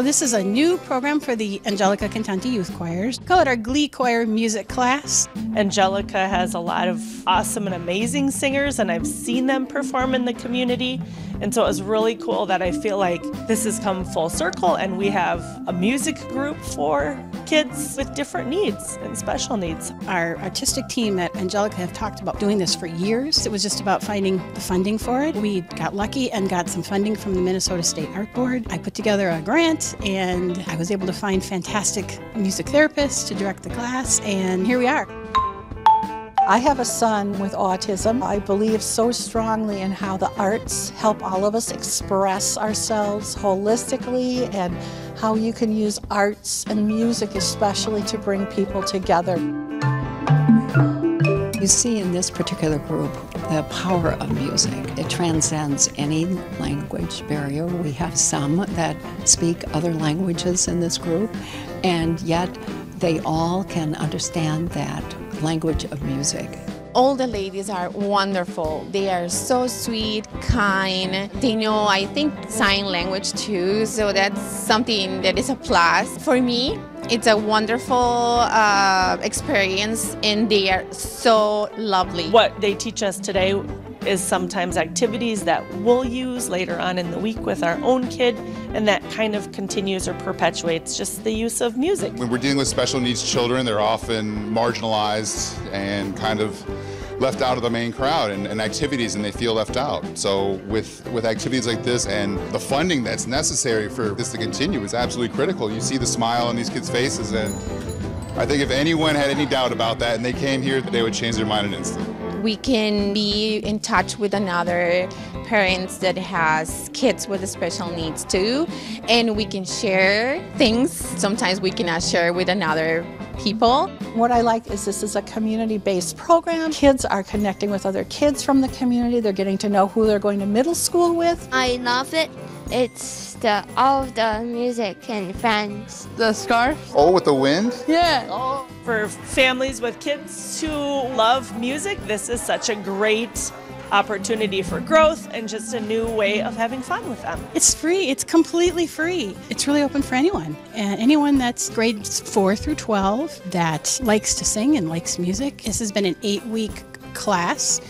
So this is a new program for the Angelica Cantanti Youth Choirs. We call it our Glee Choir Music Class. Angelica has a lot of awesome and amazing singers, and I've seen them perform in the community. And so it was really cool that I feel like this has come full circle, and we have a music group for kids with different needs and special needs. Our artistic team at Angelica have talked about doing this for years. It was just about finding the funding for it. We got lucky and got some funding from the Minnesota State Art Board. I put together a grant and I was able to find fantastic music therapists to direct the class, and here we are. I have a son with autism. I believe so strongly in how the arts help all of us express ourselves holistically and how you can use arts and music especially to bring people together. You see in this particular group the power of music. It transcends any language barrier. We have some that speak other languages in this group, and yet they all can understand that language of music. All the ladies are wonderful. They are so sweet, kind. They know, I think, sign language too, so that's something that is a plus. For me, it's a wonderful uh, experience, and they are so lovely. What they teach us today is sometimes activities that we'll use later on in the week with our own kid, and that kind of continues or perpetuates just the use of music. When we're dealing with special needs children, they're often marginalized and kind of left out of the main crowd and, and, activities and they feel left out. So with, with activities like this and the funding that's necessary for this to continue is absolutely critical. You see the smile on these kids' faces and I think if anyone had any doubt about that and they came here, they would change their mind in an instant we can be in touch with another parents that has kids with special needs too and we can share things sometimes we cannot share with another people. What I like is this is a community-based program. Kids are connecting with other kids from the community. They're getting to know who they're going to middle school with. I love it. It's the all of the music and friends. The scarf. Oh, with the wind? Yeah. Oh. For families with kids who love music, this is such a great opportunity for growth and just a new way of having fun with them. It's free. It's completely free. It's really open for anyone. And anyone that's grades 4 through 12 that likes to sing and likes music. This has been an 8-week class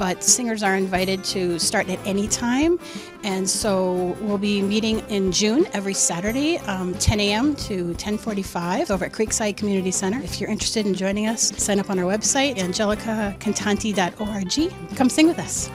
but singers are invited to start at any time. And so we'll be meeting in June every Saturday, um, 10 a.m. to 10:45 over at Creekside Community Center. If you're interested in joining us, sign up on our website, angelicacantanti.org. Come sing with us.